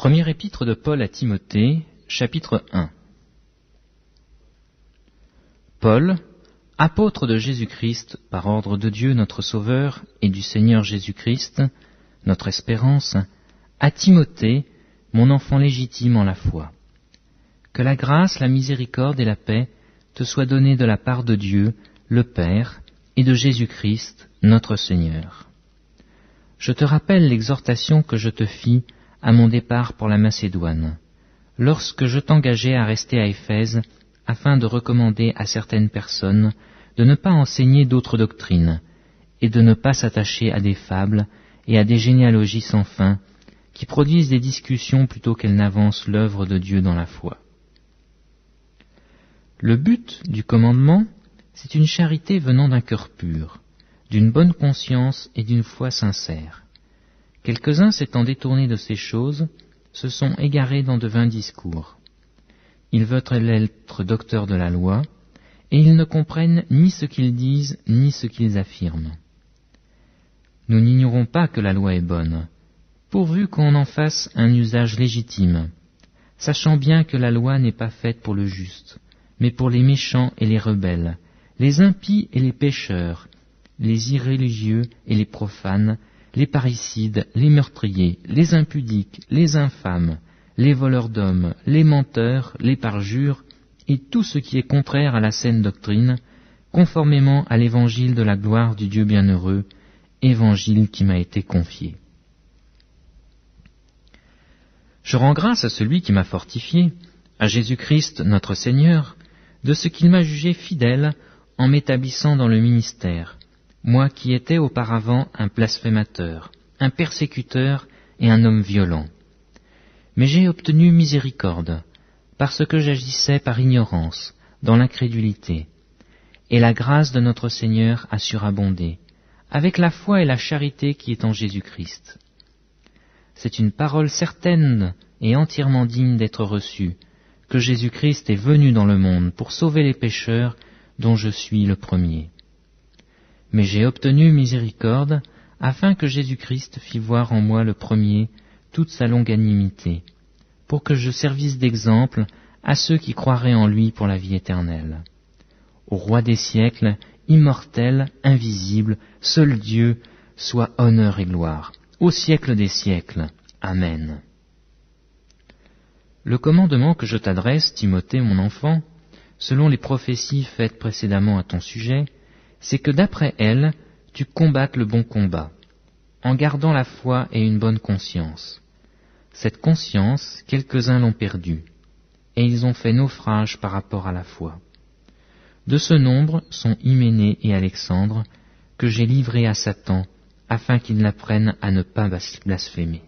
Premier épître de Paul à Timothée, chapitre 1 Paul, apôtre de Jésus-Christ par ordre de Dieu notre Sauveur et du Seigneur Jésus-Christ, notre espérance, à Timothée, mon enfant légitime en la foi. Que la grâce, la miséricorde et la paix te soient données de la part de Dieu, le Père, et de Jésus-Christ, notre Seigneur. Je te rappelle l'exhortation que je te fis à mon départ pour la Macédoine, lorsque je t'engageai à rester à Éphèse afin de recommander à certaines personnes de ne pas enseigner d'autres doctrines et de ne pas s'attacher à des fables et à des généalogies sans fin qui produisent des discussions plutôt qu'elles n'avancent l'œuvre de Dieu dans la foi. Le but du commandement, c'est une charité venant d'un cœur pur, d'une bonne conscience et d'une foi sincère. Quelques-uns s'étant détournés de ces choses, se sont égarés dans de vains discours. Ils veulent être docteurs de la loi, et ils ne comprennent ni ce qu'ils disent, ni ce qu'ils affirment. Nous n'ignorons pas que la loi est bonne, pourvu qu'on en fasse un usage légitime, sachant bien que la loi n'est pas faite pour le juste, mais pour les méchants et les rebelles, les impies et les pécheurs, les irréligieux et les profanes, les parricides, les meurtriers, les impudiques, les infâmes, les voleurs d'hommes, les menteurs, les parjures, et tout ce qui est contraire à la saine doctrine, conformément à l'évangile de la gloire du Dieu bienheureux, évangile qui m'a été confié. Je rends grâce à celui qui m'a fortifié, à Jésus-Christ notre Seigneur, de ce qu'il m'a jugé fidèle en m'établissant dans le ministère, moi qui étais auparavant un blasphémateur, un persécuteur et un homme violent. Mais j'ai obtenu miséricorde, parce que j'agissais par ignorance, dans l'incrédulité, et la grâce de notre Seigneur a surabondé, avec la foi et la charité qui est en Jésus-Christ. C'est une parole certaine et entièrement digne d'être reçue, que Jésus-Christ est venu dans le monde pour sauver les pécheurs dont je suis le premier mais j'ai obtenu miséricorde, afin que Jésus-Christ fît voir en moi le premier toute sa longanimité, pour que je servisse d'exemple à ceux qui croiraient en lui pour la vie éternelle. Au roi des siècles, immortel, invisible, seul Dieu, soit honneur et gloire, au siècle des siècles. Amen. Le commandement que je t'adresse, Timothée mon enfant, selon les prophéties faites précédemment à ton sujet, c'est que d'après elle, tu combattes le bon combat, en gardant la foi et une bonne conscience. Cette conscience, quelques-uns l'ont perdue, et ils ont fait naufrage par rapport à la foi. De ce nombre sont Hyménée et Alexandre, que j'ai livrés à Satan, afin qu'ils l'apprennent à ne pas blasphémer.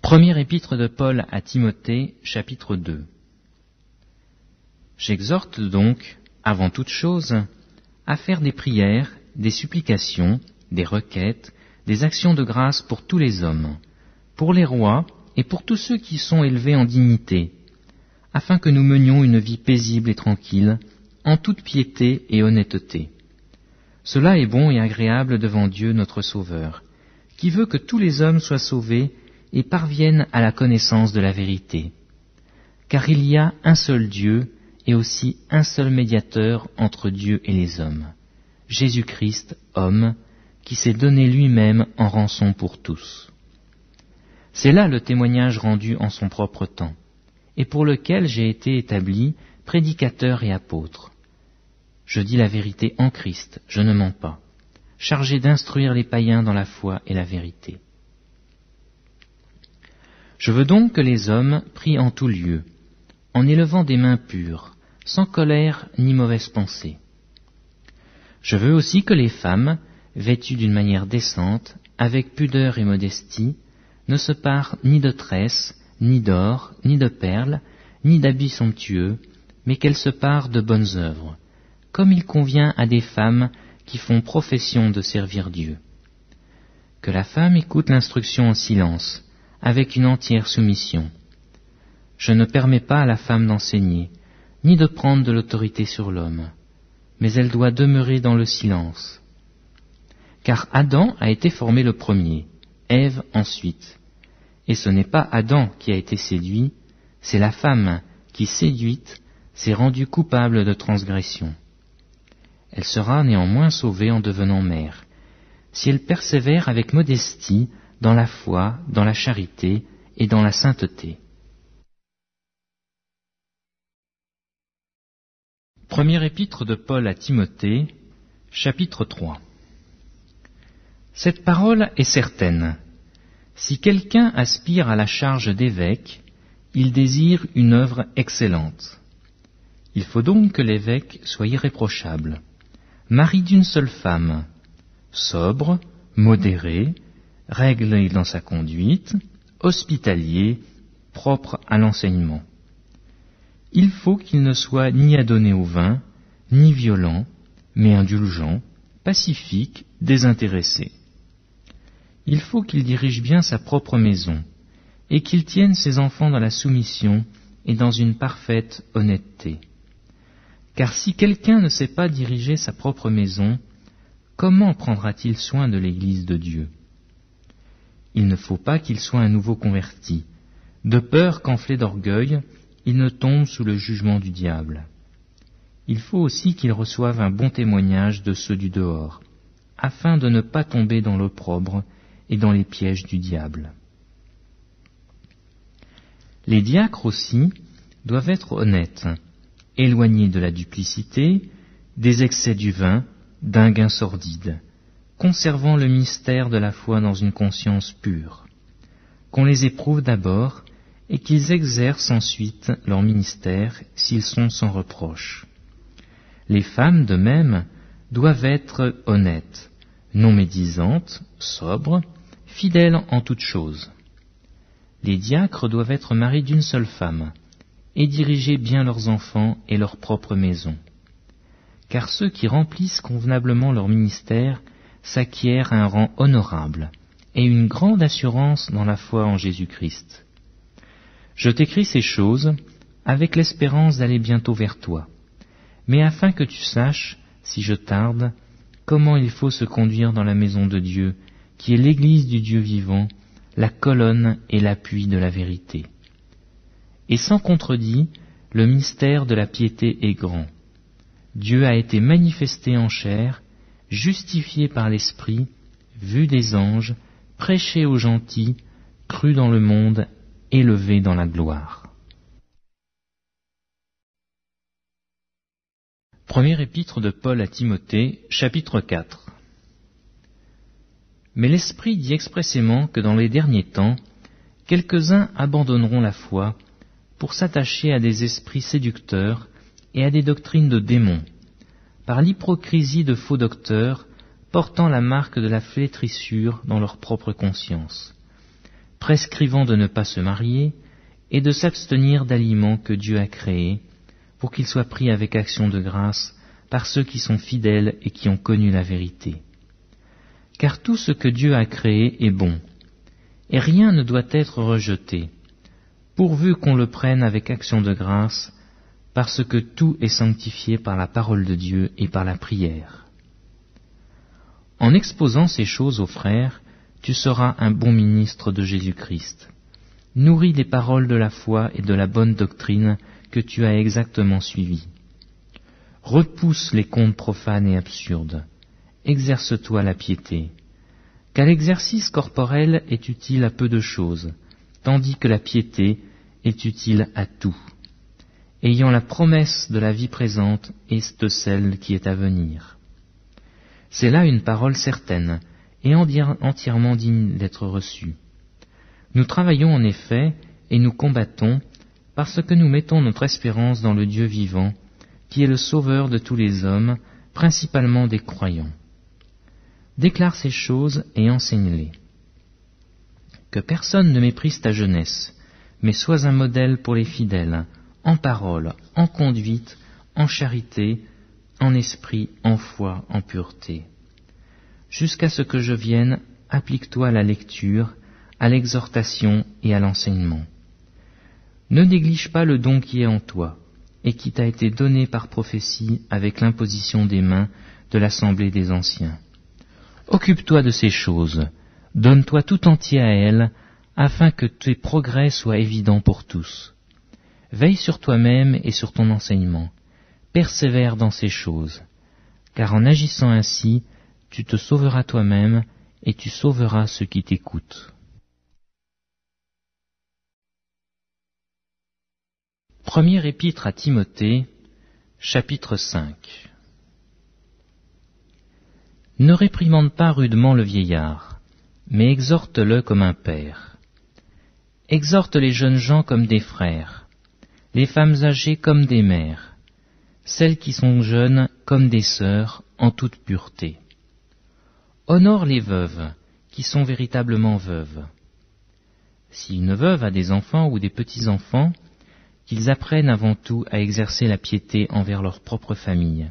Premier épître de Paul à Timothée, chapitre 2 J'exhorte donc, avant toute chose, à faire des prières, des supplications, des requêtes, des actions de grâce pour tous les hommes, pour les rois et pour tous ceux qui sont élevés en dignité, afin que nous menions une vie paisible et tranquille, en toute piété et honnêteté. Cela est bon et agréable devant Dieu notre Sauveur, qui veut que tous les hommes soient sauvés et parviennent à la connaissance de la vérité. Car il y a un seul Dieu, et aussi un seul médiateur entre Dieu et les hommes, Jésus-Christ, homme, qui s'est donné lui-même en rançon pour tous. C'est là le témoignage rendu en son propre temps, et pour lequel j'ai été établi prédicateur et apôtre. Je dis la vérité en Christ, je ne mens pas, chargé d'instruire les païens dans la foi et la vérité. Je veux donc que les hommes prient en tout lieu, en élevant des mains pures, sans colère ni mauvaise pensée. Je veux aussi que les femmes, vêtues d'une manière décente, avec pudeur et modestie, ne se parent ni de tresses, ni d'or, ni de perles, ni d'habits somptueux, mais qu'elles se parent de bonnes œuvres, comme il convient à des femmes qui font profession de servir Dieu. Que la femme écoute l'instruction en silence, avec une entière soumission, je ne permets pas à la femme d'enseigner, ni de prendre de l'autorité sur l'homme, mais elle doit demeurer dans le silence. Car Adam a été formé le premier, Ève ensuite. Et ce n'est pas Adam qui a été séduit, c'est la femme qui, séduite, s'est rendue coupable de transgression. Elle sera néanmoins sauvée en devenant mère, si elle persévère avec modestie dans la foi, dans la charité et dans la sainteté. Premier épître de Paul à Timothée, chapitre 3 Cette parole est certaine. Si quelqu'un aspire à la charge d'évêque, il désire une œuvre excellente. Il faut donc que l'évêque soit irréprochable, mari d'une seule femme, sobre, modéré, réglé dans sa conduite, hospitalier, propre à l'enseignement. Il faut qu'il ne soit ni adonné au vin, ni violent, mais indulgent, pacifique, désintéressé. Il faut qu'il dirige bien sa propre maison, et qu'il tienne ses enfants dans la soumission et dans une parfaite honnêteté. Car si quelqu'un ne sait pas diriger sa propre maison, comment prendra-t-il soin de l'Église de Dieu? Il ne faut pas qu'il soit un nouveau converti, de peur qu'enflé d'orgueil, il ne tombe sous le jugement du diable. Il faut aussi qu'il reçoive un bon témoignage de ceux du dehors, afin de ne pas tomber dans l'opprobre et dans les pièges du diable. Les diacres aussi doivent être honnêtes, éloignés de la duplicité, des excès du vin, d'un gain sordide, conservant le mystère de la foi dans une conscience pure, qu'on les éprouve d'abord et qu'ils exercent ensuite leur ministère s'ils sont sans reproche. Les femmes, de même, doivent être honnêtes, non médisantes, sobres, fidèles en toutes choses. Les diacres doivent être mariés d'une seule femme, et diriger bien leurs enfants et leur propre maison. Car ceux qui remplissent convenablement leur ministère s'acquièrent un rang honorable et une grande assurance dans la foi en Jésus-Christ. Je t'écris ces choses avec l'espérance d'aller bientôt vers toi, mais afin que tu saches, si je tarde, comment il faut se conduire dans la maison de Dieu, qui est l'Église du Dieu vivant, la colonne et l'appui de la vérité. Et sans contredit, le mystère de la piété est grand. Dieu a été manifesté en chair, justifié par l'Esprit, vu des anges, prêché aux gentils, cru dans le monde élevé dans la gloire. Premier épître de Paul à Timothée, chapitre 4 Mais l'Esprit dit expressément que dans les derniers temps, quelques-uns abandonneront la foi pour s'attacher à des esprits séducteurs et à des doctrines de démons, par l'hypocrisie de faux docteurs portant la marque de la flétrissure dans leur propre conscience prescrivant de ne pas se marier et de s'abstenir d'aliments que Dieu a créés, pour qu'ils soient pris avec action de grâce par ceux qui sont fidèles et qui ont connu la vérité. Car tout ce que Dieu a créé est bon, et rien ne doit être rejeté, pourvu qu'on le prenne avec action de grâce, parce que tout est sanctifié par la parole de Dieu et par la prière. En exposant ces choses aux frères, tu seras un bon ministre de Jésus-Christ. Nourris des paroles de la foi et de la bonne doctrine que tu as exactement suivies. Repousse les contes profanes et absurdes. Exerce-toi la piété. Car l'exercice corporel est utile à peu de choses, tandis que la piété est utile à tout, ayant la promesse de la vie présente et de celle qui est à venir? C'est là une parole certaine, et entièrement digne d'être reçu. Nous travaillons en effet et nous combattons parce que nous mettons notre espérance dans le Dieu vivant, qui est le Sauveur de tous les hommes, principalement des croyants. Déclare ces choses et enseigne-les. Que personne ne méprise ta jeunesse, mais sois un modèle pour les fidèles, en parole, en conduite, en charité, en esprit, en foi, en pureté. Jusqu'à ce que je vienne, applique-toi à la lecture, à l'exhortation et à l'enseignement. Ne néglige pas le don qui est en toi, et qui t'a été donné par prophétie avec l'imposition des mains de l'assemblée des anciens. Occupe-toi de ces choses, Donne-toi tout entier à elle, afin que tes progrès soient évidents pour tous. Veille sur toi-même et sur ton enseignement. Persévère dans ces choses, car en agissant ainsi, tu te sauveras toi-même et tu sauveras ceux qui t'écoutent. Premier épître à Timothée, chapitre 5 Ne réprimande pas rudement le vieillard, mais exhorte-le comme un père. Exhorte les jeunes gens comme des frères, les femmes âgées comme des mères, celles qui sont jeunes comme des sœurs en toute pureté. Honore les veuves, qui sont véritablement veuves. Si une veuve a des enfants ou des petits-enfants, qu'ils apprennent avant tout à exercer la piété envers leur propre famille,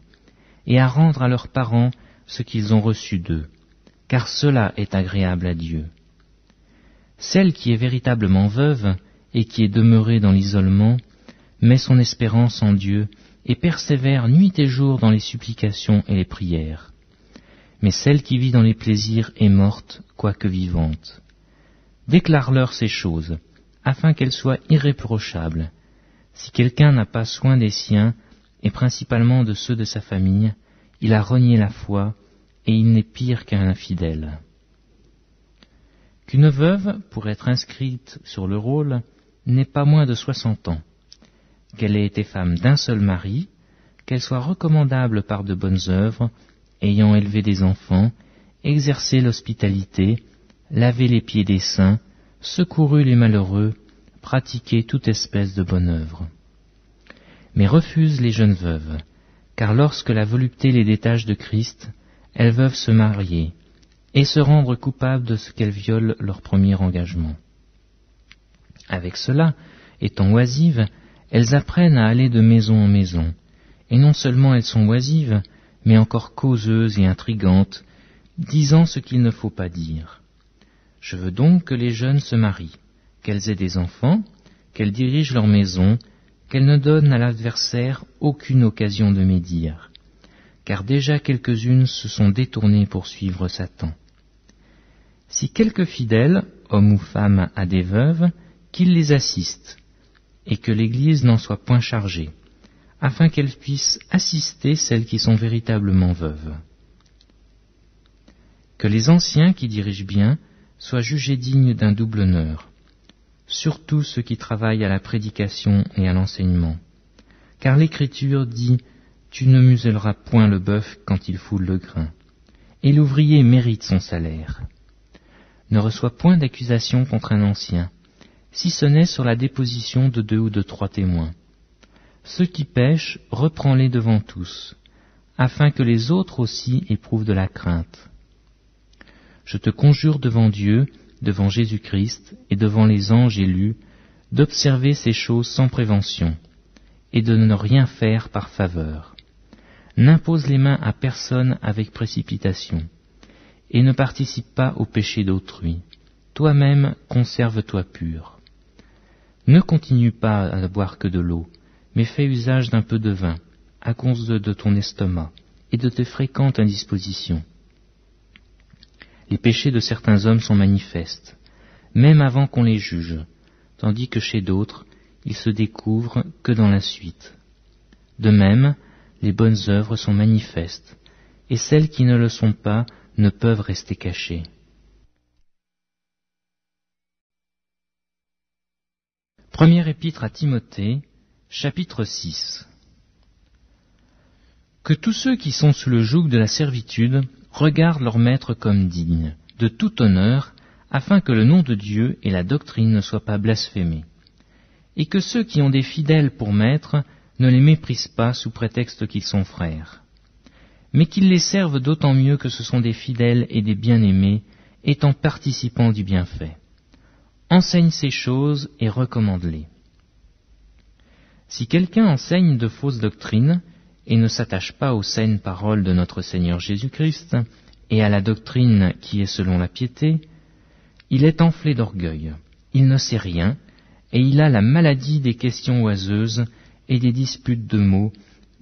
et à rendre à leurs parents ce qu'ils ont reçu d'eux, car cela est agréable à Dieu. Celle qui est véritablement veuve et qui est demeurée dans l'isolement met son espérance en Dieu et persévère nuit et jour dans les supplications et les prières. Mais celle qui vit dans les plaisirs est morte, quoique vivante. Déclare-leur ces choses, afin qu'elles soient irréprochables. Si quelqu'un n'a pas soin des siens, et principalement de ceux de sa famille, il a renié la foi, et il n'est pire qu'un infidèle. Qu'une veuve, pour être inscrite sur le rôle, n'ait pas moins de soixante ans, qu'elle ait été femme d'un seul mari, qu'elle soit recommandable par de bonnes œuvres, ayant élevé des enfants, exercé l'hospitalité, lavé les pieds des saints, secouru les malheureux, pratiqué toute espèce de bonne œuvre. Mais refuse les jeunes veuves, car lorsque la volupté les détache de Christ, elles veulent se marier et se rendre coupables de ce qu'elles violent leur premier engagement. Avec cela, étant oisives, elles apprennent à aller de maison en maison, et non seulement elles sont oisives, mais encore causeuses et intrigantes, disant ce qu'il ne faut pas dire. Je veux donc que les jeunes se marient, qu'elles aient des enfants, qu'elles dirigent leur maison, qu'elles ne donnent à l'adversaire aucune occasion de médire, car déjà quelques-unes se sont détournées pour suivre Satan. Si quelque fidèle, homme ou femme, a des veuves, qu'il les assiste, et que l'Église n'en soit point chargée, afin qu'elle puisse assister celles qui sont véritablement veuves. Que les anciens qui dirigent bien soient jugés dignes d'un double honneur, surtout ceux qui travaillent à la prédication et à l'enseignement. Car l'Écriture dit Tu ne muselleras point le bœuf quand il foule le grain, et l'ouvrier mérite son salaire. Ne reçois point d'accusation contre un ancien, si ce n'est sur la déposition de deux ou de trois témoins. Ceux qui pêchent, reprends-les devant tous, afin que les autres aussi éprouvent de la crainte. Je te conjure devant Dieu, devant Jésus-Christ et devant les anges élus, d'observer ces choses sans prévention, et de ne rien faire par faveur. N'impose les mains à personne avec précipitation, et ne participe pas au péché d'autrui. Toi-même conserve-toi pur. Ne continue pas à boire que de l'eau, mais fais usage d'un peu de vin, à cause de ton estomac et de tes fréquentes indispositions. Les péchés de certains hommes sont manifestes, même avant qu'on les juge, tandis que chez d'autres, ils se découvrent que dans la suite. De même, les bonnes œuvres sont manifestes, et celles qui ne le sont pas ne peuvent rester cachées. Premier épître à Timothée, chapitre 6 Que tous ceux qui sont sous le joug de la servitude regardent leur maître comme digne, de tout honneur, afin que le nom de Dieu et la doctrine ne soient pas blasphémés. Et que ceux qui ont des fidèles pour maîtres ne les méprisent pas sous prétexte qu'ils sont frères, mais qu'ils les servent d'autant mieux que ce sont des fidèles et des bien-aimés, étant participants du bienfait enseigne ces choses et recommande-les. Si quelqu'un enseigne de fausses doctrines et ne s'attache pas aux saines paroles de notre Seigneur Jésus-Christ et à la doctrine qui est selon la piété, il est enflé d'orgueil, il ne sait rien, et il a la maladie des questions oiseuses et des disputes de mots,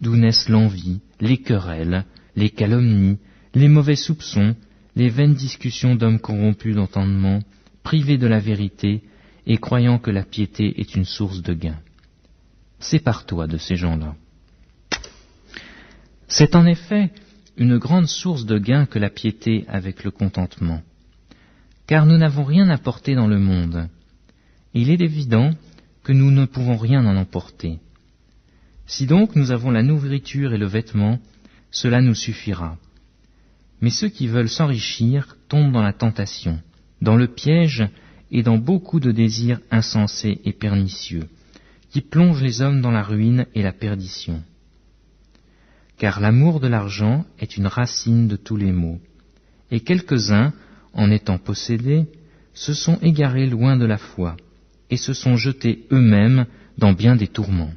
d'où naissent l'envie, les querelles, les calomnies, les mauvais soupçons, les vaines discussions d'hommes corrompus d'entendement, privés de la vérité et croyant que la piété est une source de gain. Sépare-toi de ces gens-là. C'est en effet une grande source de gain que la piété avec le contentement, car nous n'avons rien à porter dans le monde. Il est évident que nous ne pouvons rien en emporter. Si donc nous avons la nourriture et le vêtement, cela nous suffira. Mais ceux qui veulent s'enrichir tombent dans la tentation, dans le piège et dans beaucoup de désirs insensés et pernicieux, qui plongent les hommes dans la ruine et la perdition. Car l'amour de l'argent est une racine de tous les maux, et quelques-uns, en étant possédés, se sont égarés loin de la foi, et se sont jetés eux-mêmes dans bien des tourments.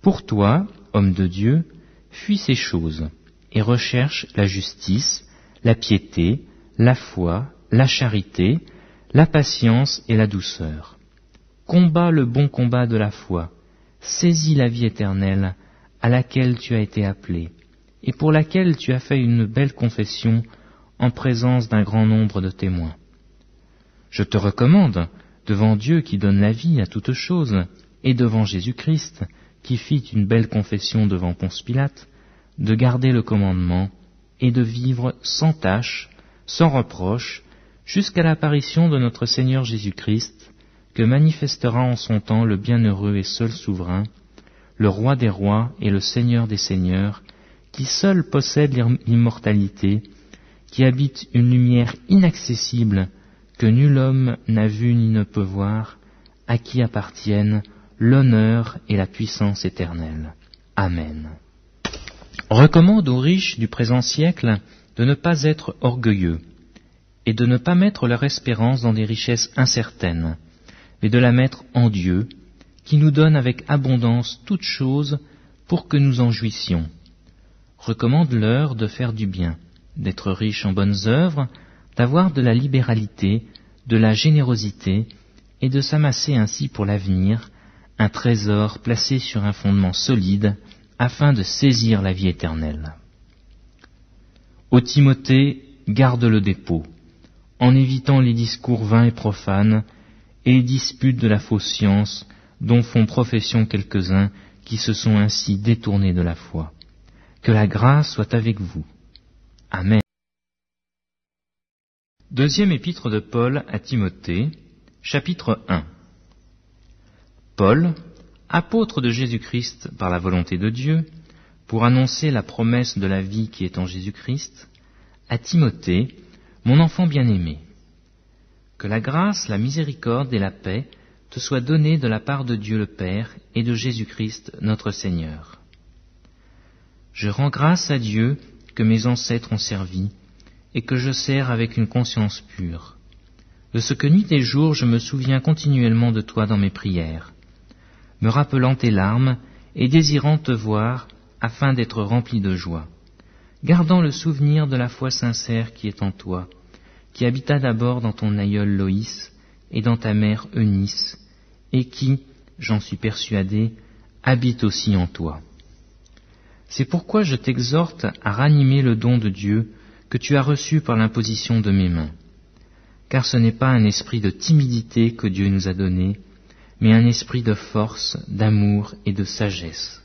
Pour toi, homme de Dieu, fuis ces choses, et recherche la justice, la piété, la foi, la charité, la patience et la douceur. Combat le bon combat de la foi, saisis la vie éternelle à laquelle tu as été appelé, et pour laquelle tu as fait une belle confession en présence d'un grand nombre de témoins. Je te recommande, devant Dieu qui donne la vie à toutes choses, et devant Jésus-Christ, qui fit une belle confession devant Ponce Pilate, de garder le commandement et de vivre sans tâche, sans reproche, jusqu'à l'apparition de notre Seigneur Jésus-Christ, que manifestera en son temps le bienheureux et seul souverain, le roi des rois et le Seigneur des seigneurs, qui seul possède l'immortalité, qui habite une lumière inaccessible que nul homme n'a vu ni ne peut voir, à qui appartiennent l'honneur et la puissance éternelle. Amen. Recommande aux riches du présent siècle de ne pas être orgueilleux et de ne pas mettre leur espérance dans des richesses incertaines, mais de la mettre en Dieu, qui nous donne avec abondance toutes choses pour que nous en jouissions. Recommande-leur de faire du bien, d'être riches en bonnes œuvres, d'avoir de la libéralité, de la générosité, et de s'amasser ainsi pour l'avenir un trésor placé sur un fondement solide afin de saisir la vie éternelle. Ô Timothée, garde le dépôt, en évitant les discours vains et profanes et disputes de la fausse science dont font profession quelques-uns qui se sont ainsi détournés de la foi. Que la grâce soit avec vous. Amen. Deuxième épître de Paul à Timothée, chapitre 1. Paul, apôtre de Jésus-Christ par la volonté de Dieu, pour annoncer la promesse de la vie qui est en Jésus-Christ, à Timothée, mon enfant bien-aimé. Que la grâce, la miséricorde et la paix te soient données de la part de Dieu le Père et de Jésus-Christ notre Seigneur. Je rends grâce à Dieu que mes ancêtres ont servi, et que je sers avec une conscience pure. De ce que nuit et jour je me souviens continuellement de toi dans mes prières, me rappelant tes larmes et désirant te voir afin d'être rempli de joie, gardant le souvenir de la foi sincère qui est en toi, qui habita d'abord dans ton aïeul Loïs et dans ta mère Eunice, et qui, j'en suis persuadé, habite aussi en toi. C'est pourquoi je t'exhorte à ranimer le don de Dieu que tu as reçu par l'imposition de mes mains. Car ce n'est pas un esprit de timidité que Dieu nous a donné, mais un esprit de force, d'amour et de sagesse.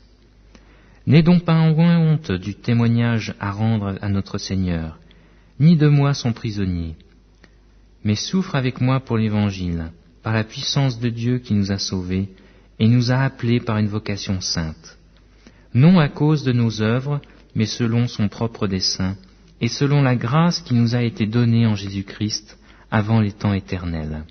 N'aie donc pas en honte du témoignage à rendre à notre Seigneur, ni de moi son prisonnier, mais souffre avec moi pour l'Évangile, par la puissance de Dieu qui nous a sauvés et nous a appelés par une vocation sainte, non à cause de nos œuvres, mais selon son propre dessein, et selon la grâce qui nous a été donnée en Jésus-Christ avant les temps éternels,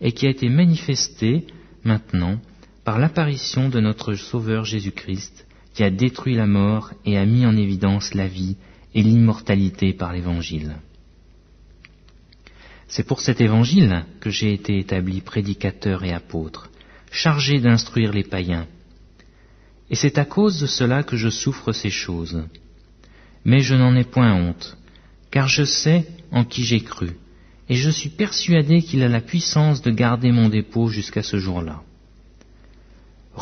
et qui a été manifestée maintenant par l'apparition de notre Sauveur Jésus-Christ, qui a détruit la mort et a mis en évidence la vie et l'immortalité par l'Évangile. C'est pour cet Évangile que j'ai été établi prédicateur et apôtre, chargé d'instruire les païens. Et c'est à cause de cela que je souffre ces choses mais je n'en ai point honte, car je sais en qui j'ai cru, et je suis persuadé qu'il a la puissance de garder mon dépôt jusqu'à ce jour-là.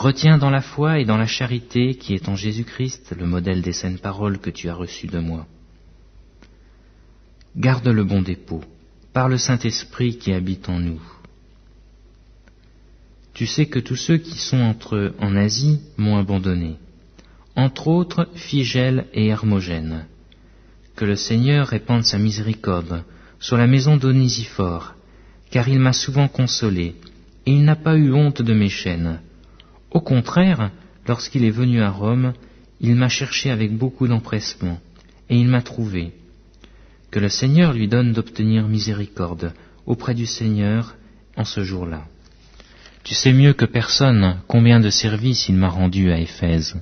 Retiens dans la foi et dans la charité qui est en Jésus-Christ le modèle des saines paroles que tu as reçues de moi. garde le bon dépôt, par le Saint-Esprit qui habite en nous. Tu sais que tous ceux qui sont entre eux en Asie m'ont abandonné, entre autres Figel et Hermogène. Que le Seigneur répande sa miséricorde sur la maison d'Onisiphore, car il m'a souvent consolé, et il n'a pas eu honte de mes chaînes. Au contraire, lorsqu'il est venu à Rome, il m'a cherché avec beaucoup d'empressement, et il m'a trouvé. Que le Seigneur lui donne d'obtenir miséricorde auprès du Seigneur en ce jour-là. Tu sais mieux que personne combien de services il m'a rendu à Éphèse.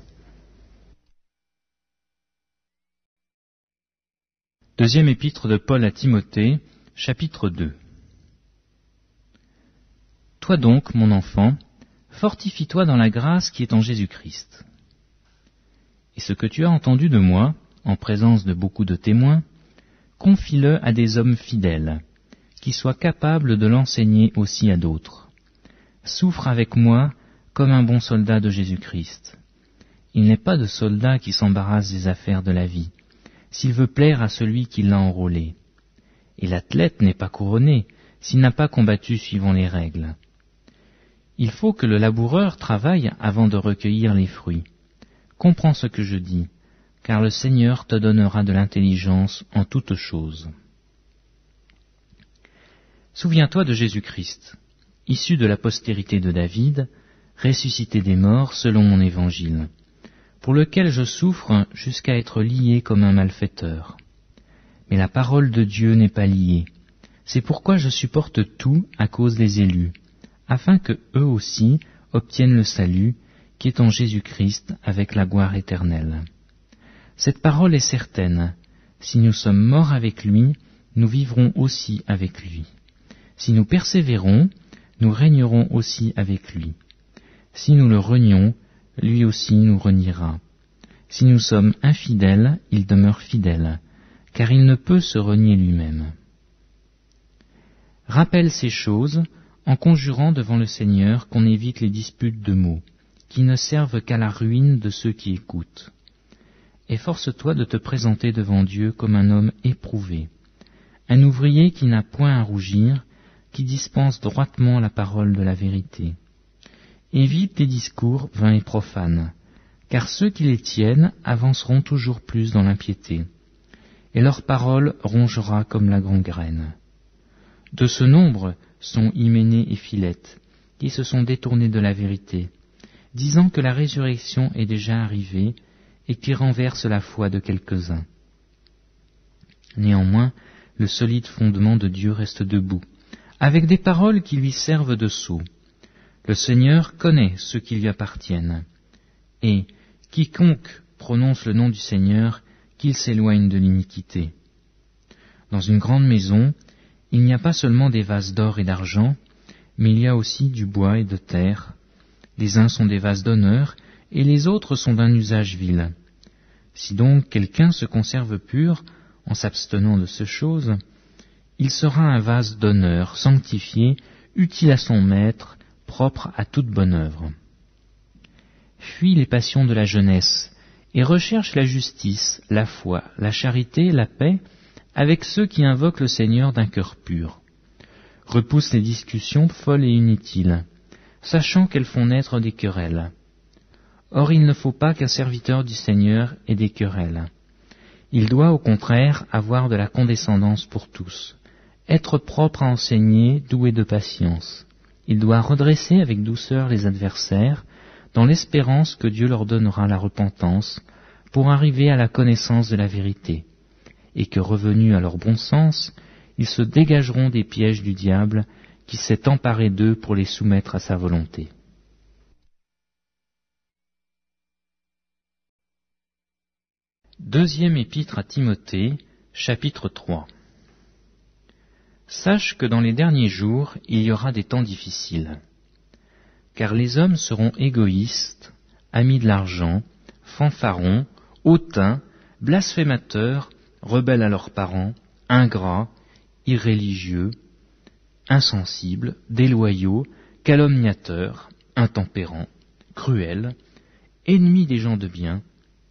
Deuxième épître de Paul à Timothée, chapitre 2. Toi donc, mon enfant, fortifie-toi dans la grâce qui est en Jésus-Christ. Et ce que tu as entendu de moi, en présence de beaucoup de témoins, confie-le à des hommes fidèles, qui soient capables de l'enseigner aussi à d'autres. Souffre avec moi comme un bon soldat de Jésus-Christ. Il n'est pas de soldat qui s'embarrasse des affaires de la vie, s'il veut plaire à celui qui l'a enrôlé. Et l'athlète n'est pas couronné s'il n'a pas combattu suivant les règles. Il faut que le laboureur travaille avant de recueillir les fruits. Comprends ce que je dis, car le Seigneur te donnera de l'intelligence en toutes choses. Souviens-toi de Jésus-Christ, issu de la postérité de David, ressuscité des morts selon mon évangile, pour lequel je souffre jusqu'à être lié comme un malfaiteur. Mais la parole de Dieu n'est pas liée. C'est pourquoi je supporte tout à cause des élus afin que eux aussi obtiennent le salut qui est en Jésus-Christ avec la gloire éternelle. Cette parole est certaine. Si nous sommes morts avec lui, nous vivrons aussi avec lui. Si nous persévérons, nous régnerons aussi avec lui. Si nous le renions, lui aussi nous reniera. Si nous sommes infidèles, il demeure fidèle, car il ne peut se renier lui-même. Rappelle ces choses en conjurant devant le Seigneur qu'on évite les disputes de mots, qui ne servent qu'à la ruine de ceux qui écoutent. Efforce-toi de te présenter devant Dieu comme un homme éprouvé, un ouvrier qui n'a point à rougir, qui dispense droitement la parole de la vérité. Évite les discours vains et profanes, car ceux qui les tiennent avanceront toujours plus dans l'impiété, et leur parole rongera comme la gangrène. De ce nombre, sont Hyménée et Philette, qui se sont détournés de la vérité, disant que la résurrection est déjà arrivée et qui renverse la foi de quelques-uns. Néanmoins, le solide fondement de Dieu reste debout, avec des paroles qui lui servent de sceau. Le Seigneur connaît ceux qui lui appartiennent, et quiconque prononce le nom du Seigneur, qu'il s'éloigne de l'iniquité. Dans une grande maison, il n'y a pas seulement des vases d'or et d'argent, mais il y a aussi du bois et de terre. Les uns sont des vases d'honneur, et les autres sont d'un usage vil. Si donc quelqu'un se conserve pur, en s'abstenant de ces choses, il sera un vase d'honneur, sanctifié, utile à son maître, propre à toute bonne œuvre. Fuis les passions de la jeunesse, et recherche la justice, la foi, la charité, la paix, avec ceux qui invoquent le Seigneur d'un cœur pur. Repousse les discussions folles et inutiles, sachant qu'elles font naître des querelles. Or il ne faut pas qu'un serviteur du Seigneur ait des querelles. Il doit au contraire avoir de la condescendance pour tous, être propre à enseigner, doué de patience. Il doit redresser avec douceur les adversaires, dans l'espérance que Dieu leur donnera la repentance, pour arriver à la connaissance de la vérité et que revenus à leur bon sens, ils se dégageront des pièges du diable qui s'est emparé d'eux pour les soumettre à sa volonté. Deuxième épître à Timothée, chapitre 3 Sache que dans les derniers jours il y aura des temps difficiles, car les hommes seront égoïstes, amis de l'argent, fanfarons, hautains, blasphémateurs, rebelles à leurs parents, ingrats, irréligieux, insensibles, déloyaux, calomniateurs, intempérants, cruels, ennemis des gens de bien,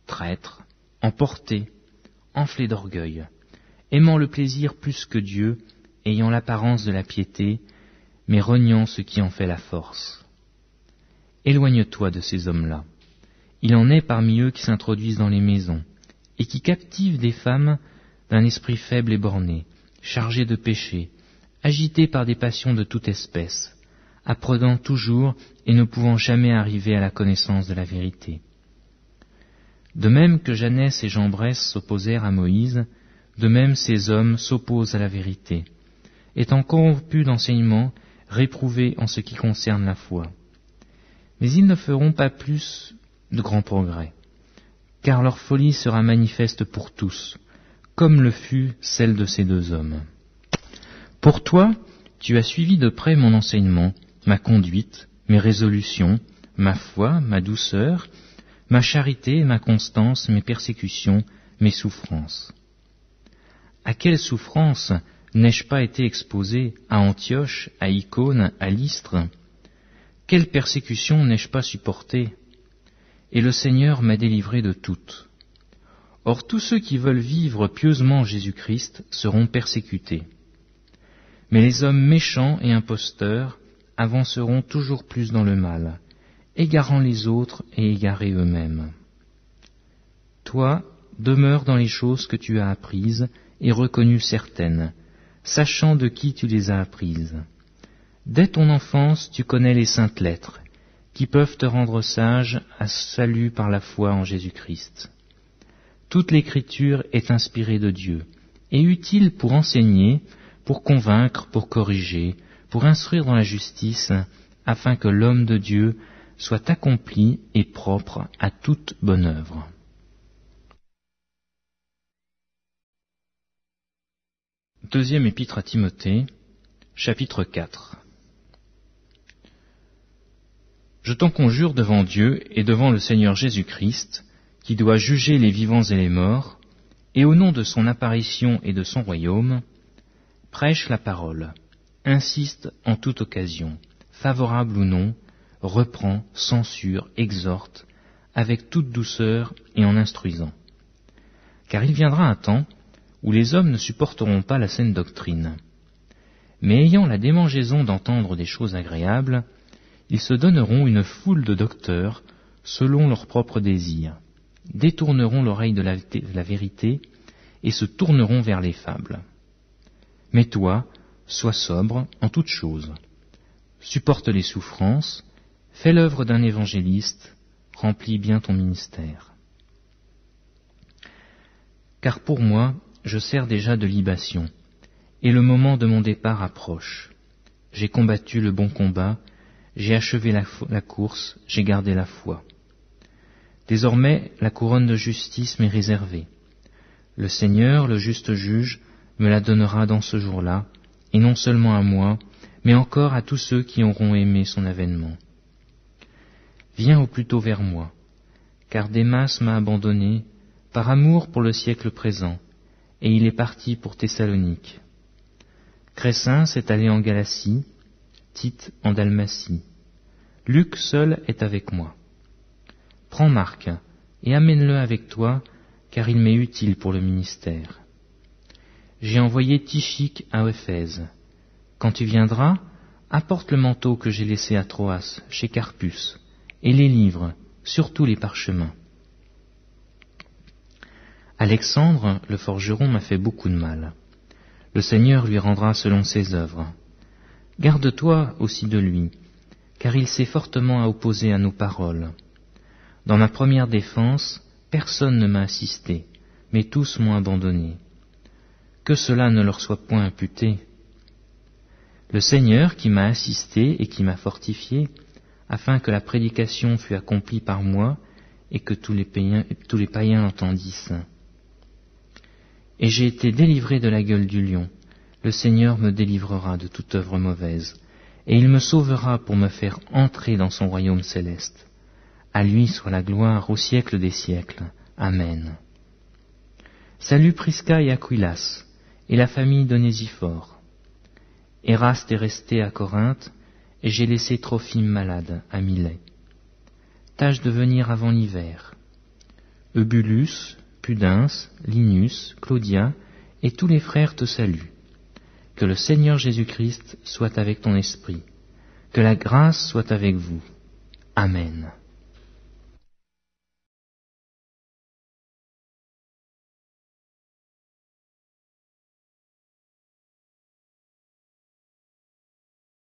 traîtres, emportés, enflés d'orgueil, aimant le plaisir plus que Dieu, ayant l'apparence de la piété, mais reniant ce qui en fait la force. Éloigne-toi de ces hommes-là. Il en est parmi eux qui s'introduisent dans les maisons, et qui captivent des femmes d'un esprit faible et borné, chargées de péché, agitées par des passions de toute espèce, apprenant toujours et ne pouvant jamais arriver à la connaissance de la vérité. De même que Jeannès et Jambres s'opposèrent à Moïse, de même ces hommes s'opposent à la vérité, étant corrompus d'enseignement, réprouvés en ce qui concerne la foi. Mais ils ne feront pas plus de grands progrès, car leur folie sera manifeste pour tous, comme le fut celle de ces deux hommes. Pour toi, tu as suivi de près mon enseignement, ma conduite, mes résolutions, ma foi, ma douceur, ma charité, ma constance, mes persécutions, mes souffrances. À quelles souffrances n'ai-je pas été exposé à Antioche, à Icône, à Lystre? Quelles persécutions n'ai-je pas supportées Et le Seigneur m'a délivré de toutes. Or tous ceux qui veulent vivre pieusement Jésus-Christ seront persécutés. Mais les hommes méchants et imposteurs avanceront toujours plus dans le mal, égarant les autres et égarés eux-mêmes. Toi, demeure dans les choses que tu as apprises et reconnues certaines, sachant de qui tu les as apprises. Dès ton enfance, tu connais les saintes lettres, qui peuvent te rendre sage à salut par la foi en Jésus-Christ. Toute l'écriture est inspirée de Dieu, et utile pour enseigner, pour convaincre, pour corriger, pour instruire dans la justice, afin que l'homme de Dieu soit accompli et propre à toute bonne œuvre. Deuxième épître à Timothée, chapitre 4 Je t'en conjure devant Dieu et devant le Seigneur Jésus-Christ, qui doit juger les vivants et les morts, et au nom de son apparition et de son royaume, prêche la parole, insiste en toute occasion, favorable ou non, reprend, censure, exhorte, avec toute douceur et en instruisant. Car il viendra un temps où les hommes ne supporteront pas la saine doctrine. Mais ayant la démangeaison d'entendre des choses agréables, ils se donneront une foule de docteurs selon leurs propres désirs, détourneront l'oreille de la vérité et se tourneront vers les fables. Mais toi, sois sobre en toutes choses. Supporte les souffrances, fais l'œuvre d'un évangéliste, remplis bien ton ministère. Car pour moi, je sers déjà de libation, et le moment de mon départ approche. J'ai combattu le bon combat, j'ai achevé la, course, j'ai gardé la foi. Désormais, la couronne de justice m'est réservée. Le Seigneur, le juste juge, me la donnera dans ce jour-là, et non seulement à moi, mais encore à tous ceux qui auront aimé son avènement. Viens au plus tôt vers moi, car Démas m'a abandonné par amour pour le siècle présent, et il est parti pour Thessalonique. Cressin s'est allé en Galatie, Tite en Dalmatie. Luc seul est avec moi. Prends Marc et amène-le avec toi, car il m'est utile pour le ministère. J'ai envoyé Tichique à Éphèse. Quand tu viendras, apporte le manteau que j'ai laissé à Troas, chez Carpus, et les livres, surtout les parchemins. Alexandre, le forgeron, m'a fait beaucoup de mal. Le Seigneur lui rendra selon ses œuvres. Garde-toi aussi de lui, car il s'est fortement opposé à nos paroles. Dans ma première défense, personne ne m'a assisté, mais tous m'ont abandonné. Que cela ne leur soit point imputé. Le Seigneur qui m'a assisté et qui m'a fortifié, afin que la prédication fût accomplie par moi et que tous les païens, tous les païens l'entendissent et j'ai été délivré de la gueule du lion. Le Seigneur me délivrera de toute œuvre mauvaise, et il me sauvera pour me faire entrer dans son royaume céleste. À lui soit la gloire au siècle des siècles. Amen. Salut Prisca et Aquilas, et la famille d'Onésiphore. Eraste est resté à Corinthe, et j'ai laissé Trophime malade à Milet. Tâche de venir avant l'hiver. Eubulus, Pudens, Linus, Claudia et tous les frères te saluent. Que le Seigneur Jésus-Christ soit avec ton esprit. Que la grâce soit avec vous. Amen.